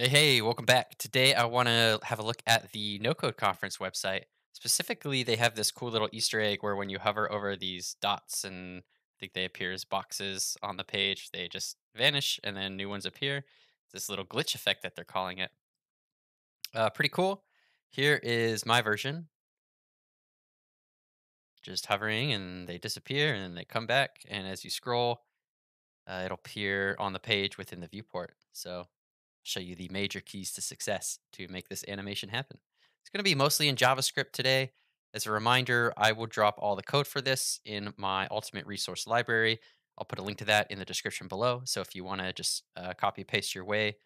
Hey, hey, welcome back. Today I want to have a look at the No Code Conference website. Specifically, they have this cool little Easter egg where when you hover over these dots and I think they appear as boxes on the page, they just vanish and then new ones appear. This little glitch effect that they're calling it. Uh, pretty cool. Here is my version. Just hovering and they disappear and then they come back. And as you scroll, uh, it'll appear on the page within the viewport. So show you the major keys to success to make this animation happen. It's going to be mostly in JavaScript today. As a reminder, I will drop all the code for this in my Ultimate Resource Library. I'll put a link to that in the description below. So if you want to just uh, copy paste your way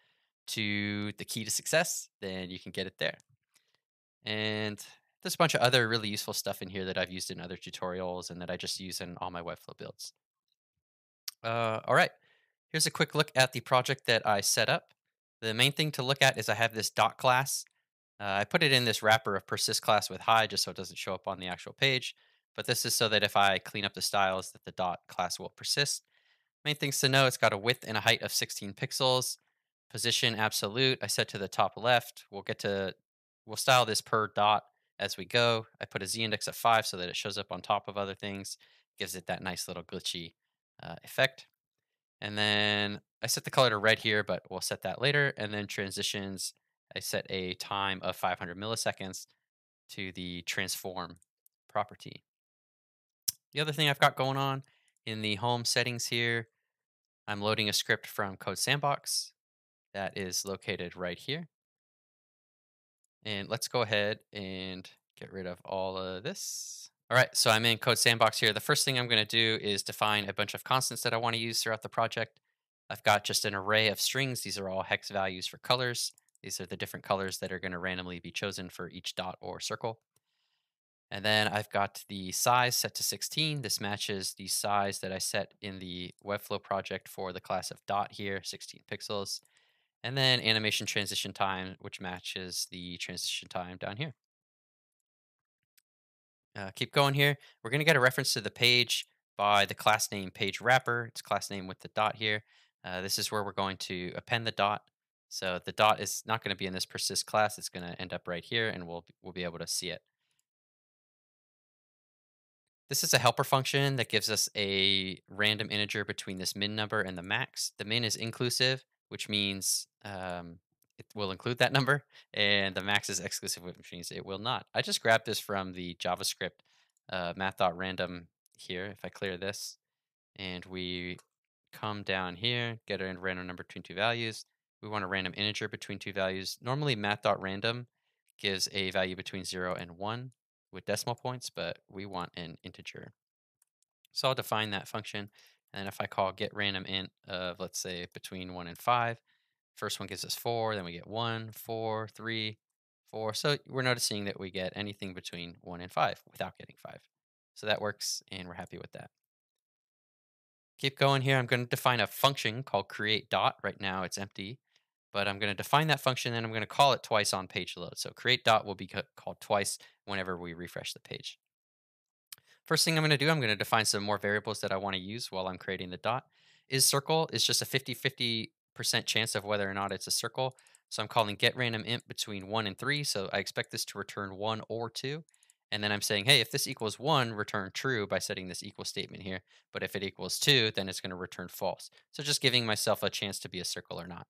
to the key to success, then you can get it there. And there's a bunch of other really useful stuff in here that I've used in other tutorials and that I just use in all my Webflow builds. Uh, all right, here's a quick look at the project that I set up. The main thing to look at is I have this dot class. Uh, I put it in this wrapper of persist class with hi just so it doesn't show up on the actual page. But this is so that if I clean up the styles that the dot class will persist. Main things to know, it's got a width and a height of 16 pixels. Position absolute, I set to the top left. We'll get to, we'll style this per dot as we go. I put a z index of five so that it shows up on top of other things. Gives it that nice little glitchy uh, effect. And then I set the color to red here, but we'll set that later. And then transitions, I set a time of 500 milliseconds to the transform property. The other thing I've got going on in the home settings here, I'm loading a script from Code Sandbox that is located right here. And let's go ahead and get rid of all of this. All right, so I'm in Code Sandbox here. The first thing I'm going to do is define a bunch of constants that I want to use throughout the project. I've got just an array of strings. These are all hex values for colors. These are the different colors that are going to randomly be chosen for each dot or circle. And then I've got the size set to 16. This matches the size that I set in the Webflow project for the class of dot here, 16 pixels. And then animation transition time, which matches the transition time down here. Uh, keep going here. We're going to get a reference to the page by the class name page wrapper. It's class name with the dot here. Uh, this is where we're going to append the dot. So the dot is not going to be in this persist class. It's going to end up right here, and we'll we'll be able to see it. This is a helper function that gives us a random integer between this min number and the max. The min is inclusive, which means um, it will include that number, and the max is exclusive, which means it will not. I just grabbed this from the JavaScript uh, math.random here. If I clear this, and we come down here, get a random number between two values. We want a random integer between two values. Normally, math.random gives a value between 0 and 1 with decimal points, but we want an integer. So I'll define that function. And if I call get random int of, let's say, between 1 and 5, First one gives us four, then we get one, four, three, four. So we're noticing that we get anything between one and five without getting five. So that works, and we're happy with that. Keep going here. I'm going to define a function called create dot. Right now it's empty, but I'm going to define that function and I'm going to call it twice on page load. So create dot will be called twice whenever we refresh the page. First thing I'm going to do, I'm going to define some more variables that I want to use while I'm creating the dot. Is circle is just a 50-50 percent chance of whether or not it's a circle. So I'm calling get random int between 1 and 3. So I expect this to return 1 or 2. And then I'm saying, hey, if this equals 1, return true by setting this equal statement here. But if it equals 2, then it's going to return false. So just giving myself a chance to be a circle or not.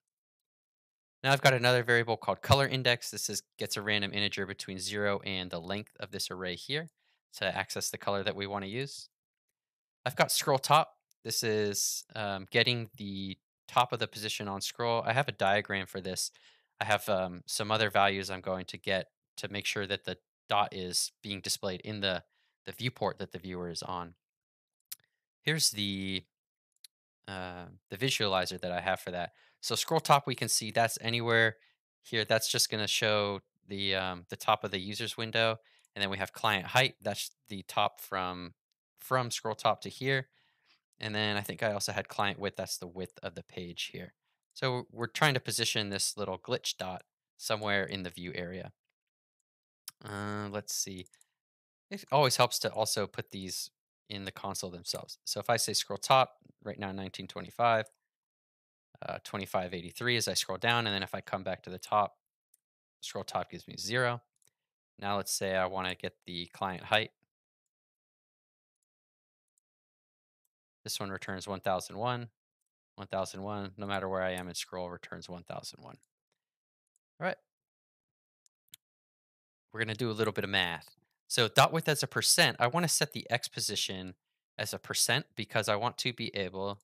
Now I've got another variable called color index. This is gets a random integer between 0 and the length of this array here to access the color that we want to use. I've got scroll top. This is um, getting the top of the position on scroll. I have a diagram for this. I have um, some other values I'm going to get to make sure that the dot is being displayed in the, the viewport that the viewer is on. Here's the uh, the visualizer that I have for that. So scroll top, we can see that's anywhere here. That's just going to show the um, the top of the user's window, and then we have client height. That's the top from from scroll top to here. And then I think I also had client width. That's the width of the page here. So we're trying to position this little glitch dot somewhere in the view area. Uh, let's see. It always helps to also put these in the console themselves. So if I say scroll top, right now 1925, uh, 2583 as I scroll down. And then if I come back to the top, scroll top gives me zero. Now let's say I want to get the client height. This one returns 1001, 1001. No matter where I am in scroll, returns 1001. All right. We're going to do a little bit of math. So dot width as a percent, I want to set the X position as a percent because I want to be able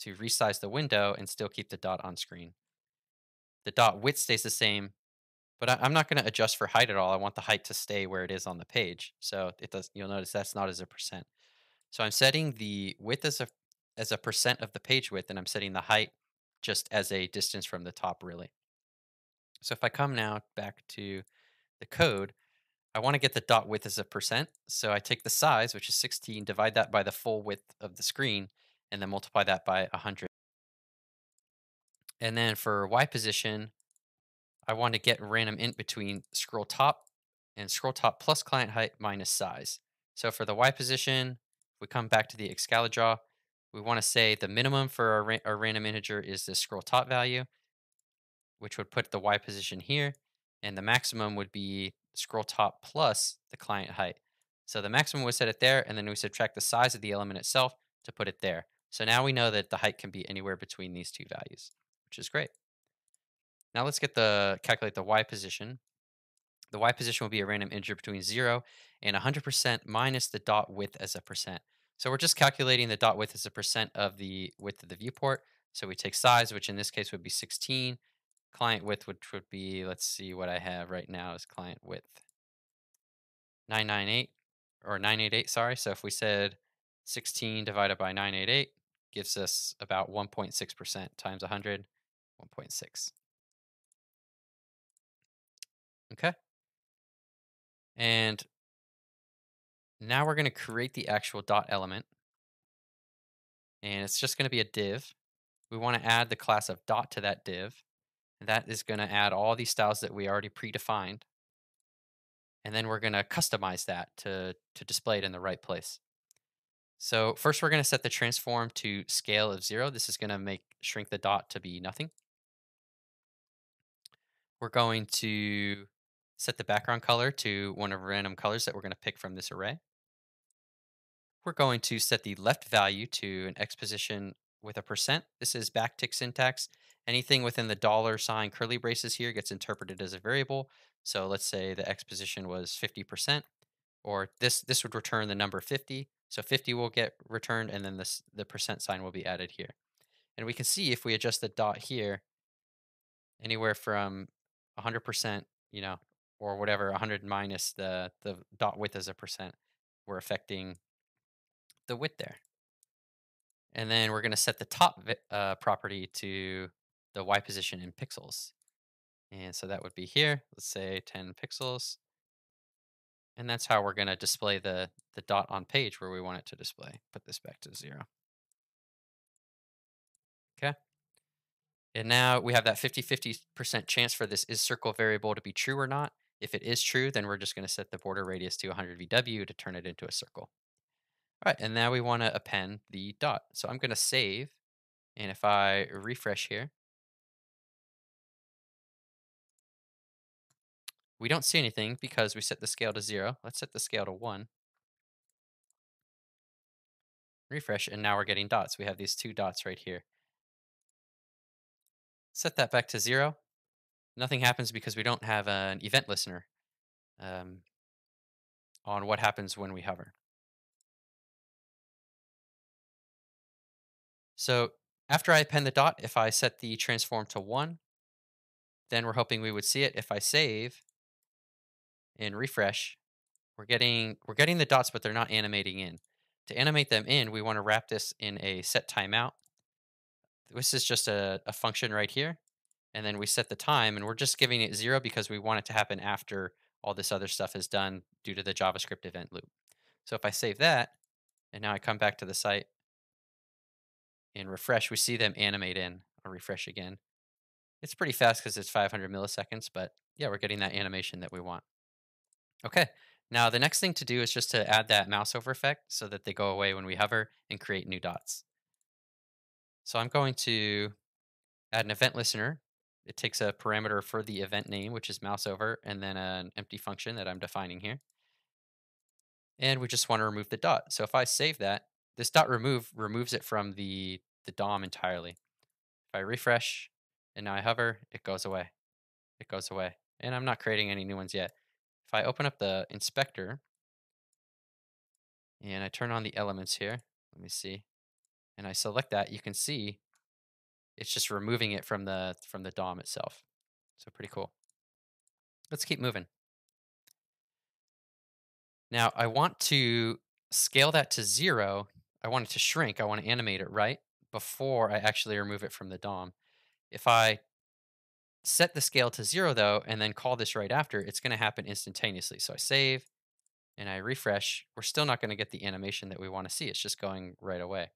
to resize the window and still keep the dot on screen. The dot width stays the same, but I, am not going to adjust for height at all. I want the height to stay where it is on the page. So it does. You'll notice that's not as a percent. So I'm setting the width as a as a percent of the page width, and I'm setting the height just as a distance from the top, really. So if I come now back to the code, I want to get the dot width as a percent. So I take the size, which is 16, divide that by the full width of the screen, and then multiply that by 100. And then for Y position, I want to get random int between scroll top and scroll top plus client height minus size. So for the Y position, we come back to the Excalidraw, we want to say the minimum for our, ra our random integer is the scroll top value, which would put the Y position here. And the maximum would be scroll top plus the client height. So the maximum was set it there, and then we subtract the size of the element itself to put it there. So now we know that the height can be anywhere between these two values, which is great. Now let's get the calculate the y position. The y position will be a random integer between 0 and 100% minus the dot width as a percent. So we're just calculating the dot width as a percent of the width of the viewport. So we take size, which in this case would be 16, client width, which would be, let's see what I have right now is client width. 998 or 988, sorry. So if we said 16 divided by 988 gives us about 1.6% times 100, 1.6. Okay. And now we're going to create the actual dot element. And it's just going to be a div. We want to add the class of dot to that div. And that is going to add all these styles that we already predefined. And then we're going to customize that to, to display it in the right place. So first we're going to set the transform to scale of zero. This is going to make shrink the dot to be nothing. We're going to set the background color to one of random colors that we're going to pick from this array. We're going to set the left value to an X position with a percent. This is backtick syntax. Anything within the dollar sign curly braces here gets interpreted as a variable. So let's say the X position was 50%, or this, this would return the number 50. So 50 will get returned, and then this, the percent sign will be added here. And we can see if we adjust the dot here, anywhere from 100%, you know, or whatever, 100 minus the, the dot width as a percent, we're affecting the width there. And then we're going to set the top uh, property to the Y position in pixels. And so that would be here, let's say 10 pixels. And that's how we're going to display the, the dot on page where we want it to display. Put this back to zero. Okay. And now we have that 50-50% chance for this is circle variable to be true or not. If it is true, then we're just going to set the border radius to 100 VW to turn it into a circle. All right, and now we want to append the dot. So I'm going to save, and if I refresh here, we don't see anything because we set the scale to zero. Let's set the scale to one. Refresh, and now we're getting dots. We have these two dots right here. Set that back to zero. Nothing happens because we don't have an event listener um, on what happens when we hover. So after I append the dot, if I set the transform to 1, then we're hoping we would see it. If I save and refresh, we're getting we're getting the dots, but they're not animating in. To animate them in, we want to wrap this in a set timeout. This is just a, a function right here. And then we set the time, and we're just giving it 0 because we want it to happen after all this other stuff is done due to the JavaScript event loop. So if I save that, and now I come back to the site, and refresh, we see them animate in. I'll refresh again. It's pretty fast because it's 500 milliseconds, but yeah, we're getting that animation that we want. Okay, now the next thing to do is just to add that mouse over effect so that they go away when we hover and create new dots. So I'm going to add an event listener. It takes a parameter for the event name, which is mouse over, and then an empty function that I'm defining here. And we just want to remove the dot. So if I save that, this dot remove removes it from the, the DOM entirely. If I refresh and now I hover, it goes away. It goes away. And I'm not creating any new ones yet. If I open up the inspector and I turn on the elements here, let me see, and I select that, you can see it's just removing it from the from the DOM itself. So pretty cool. Let's keep moving. Now I want to scale that to zero. I want it to shrink. I want to animate it right before I actually remove it from the DOM. If I set the scale to zero though, and then call this right after, it's going to happen instantaneously. So I save and I refresh. We're still not going to get the animation that we want to see. It's just going right away.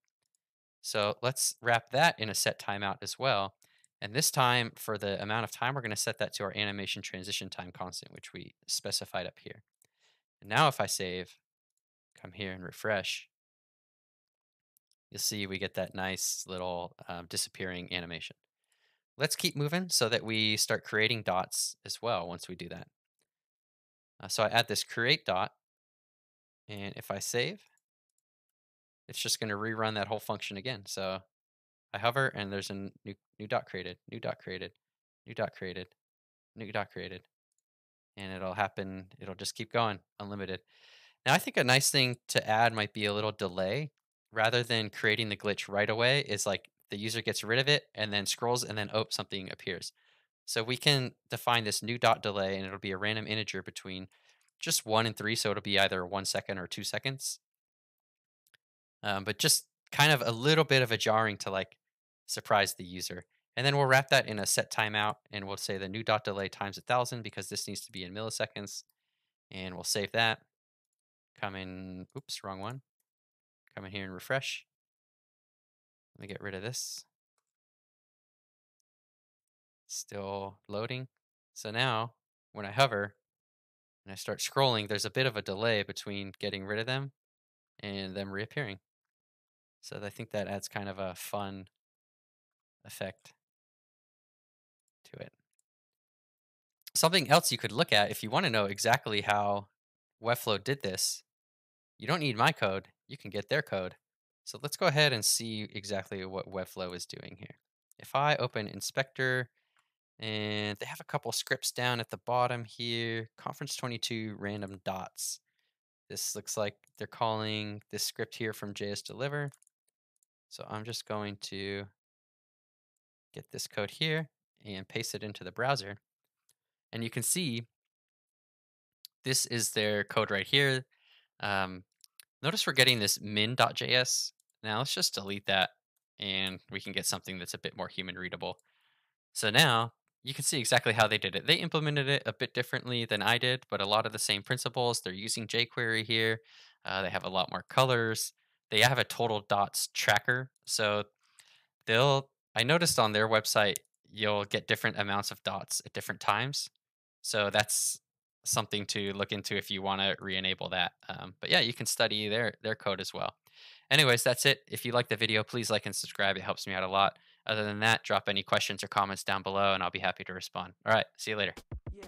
So let's wrap that in a set timeout as well. And this time, for the amount of time, we're going to set that to our animation transition time constant, which we specified up here. And now if I save, come here and refresh, you'll see we get that nice little um, disappearing animation. Let's keep moving so that we start creating dots as well once we do that. Uh, so I add this create dot, and if I save, it's just going to rerun that whole function again. So I hover and there's a new, new dot created, new dot created, new dot created, new dot created. And it'll happen, it'll just keep going, unlimited. Now I think a nice thing to add might be a little delay. Rather than creating the glitch right away is like the user gets rid of it and then scrolls and then oh, something appears. So we can define this new dot delay and it'll be a random integer between just one and three. So it'll be either one second or two seconds. Um, but just kind of a little bit of a jarring to like surprise the user. And then we'll wrap that in a set timeout and we'll say the new dot delay times a thousand because this needs to be in milliseconds. And we'll save that. Come in, oops, wrong one. Come in here and refresh. Let me get rid of this. Still loading. So now when I hover and I start scrolling, there's a bit of a delay between getting rid of them and them reappearing. So I think that adds kind of a fun effect to it. Something else you could look at if you want to know exactly how Webflow did this, you don't need my code, you can get their code. So let's go ahead and see exactly what Webflow is doing here. If I open inspector and they have a couple scripts down at the bottom here, conference 22 random dots. This looks like they're calling this script here from jsDelivr. So I'm just going to get this code here and paste it into the browser. And you can see this is their code right here. Um, notice we're getting this min.js. Now let's just delete that and we can get something that's a bit more human readable. So now you can see exactly how they did it. They implemented it a bit differently than I did, but a lot of the same principles. They're using jQuery here. Uh, they have a lot more colors. They have a total dots tracker. So they'll, I noticed on their website, you'll get different amounts of dots at different times. So that's something to look into if you want to re-enable that. Um, but yeah, you can study their, their code as well. Anyways, that's it. If you like the video, please like and subscribe. It helps me out a lot. Other than that, drop any questions or comments down below and I'll be happy to respond. All right, see you later. Yeah.